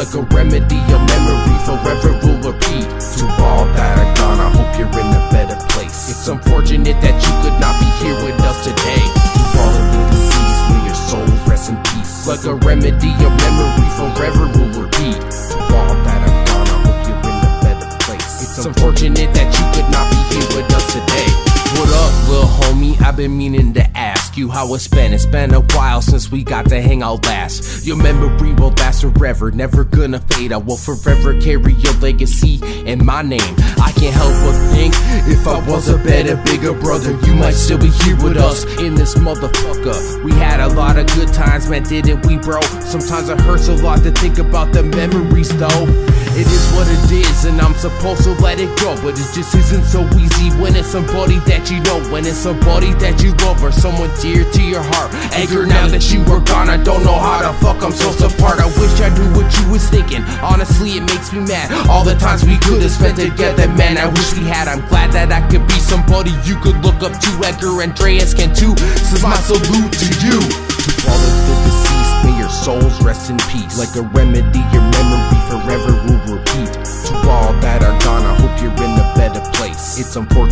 Like a remedy, your memory forever will repeat. To all that are gone, I hope you're in a better place. It's unfortunate that you could not be here with us today. To all of the deceased, may your souls rest in peace. Like a remedy, your memory forever will repeat. To all that are gone, I hope you're in a better place. It's unfortunate that you could not be here with us today. What up, little homie? I've been meaning to ask you how it's been. It's been a while since we got to hang out last. Your memory will last forever, never gonna fade. I will forever carry your legacy and my name. I can't help but think if I was a better, bigger brother, you might still be here with us in this motherfucker. We had a lot of good times, man, didn't we, bro? Sometimes it hurts a lot to think about the memories, though. It is what it is, and I'm supposed to let it go. But it just isn't so easy when it's somebody that you know, when it's somebody that you love, or someone dear to your heart. Anger, now that you were gone, I don't know how the fuck I'm so to part. I wish I knew what you was thinking. Honestly, it makes me mad. All the times we could have spent together, man, I wish we had. I'm glad that I could be somebody you could look up to. Edgar Andreas can too. This is my salute to you. To all of the deceased, may your souls rest in peace. Like a remedy, your memory forever will repeat. To all that are gone, I hope you're in a better place. It's unfortunate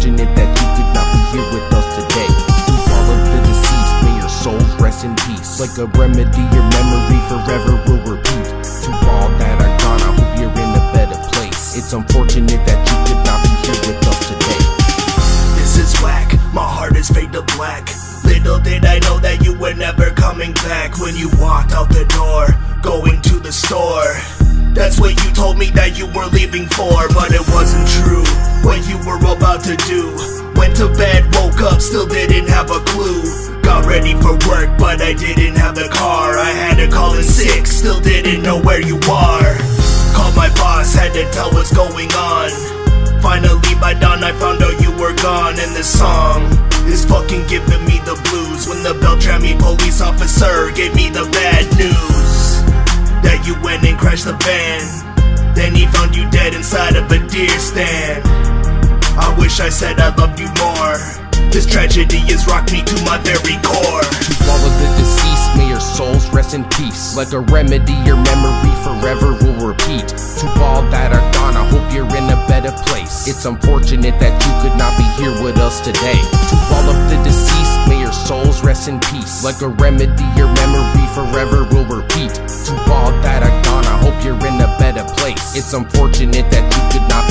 Like a remedy, your memory forever will repeat. To all that are gone, I hope you're in a better place. It's unfortunate that you could not be here with us today. This is whack, my heart is fade to black. Little did I know that you were never coming back when you walked out the door, going to the store. That's what you told me that you were leaving for, but it wasn't true. What you were about to do. Went to bed, woke up, still didn't have a clue. Ready for work, but I didn't have the car. I had to call in sick, still didn't know where you are. Called my boss, had to tell what's going on. Finally, by dawn, I found out you were gone, and this song is fucking giving me the blues. When the Beltrami police officer gave me the bad news that you went and crashed the van. Then he found you dead inside of a deer stand. I wish I said I loved you more. Tragedy has rocked me to my very core. To all of the deceased, may your souls rest in peace. Like a remedy, your memory forever will repeat. To all that are gone, I hope you're in a better place. It's unfortunate that you could not be here with us today. To all of the deceased, may your souls rest in peace. Like a remedy, your memory forever will repeat. To all that are gone, I hope you're in a better place. It's unfortunate that you could not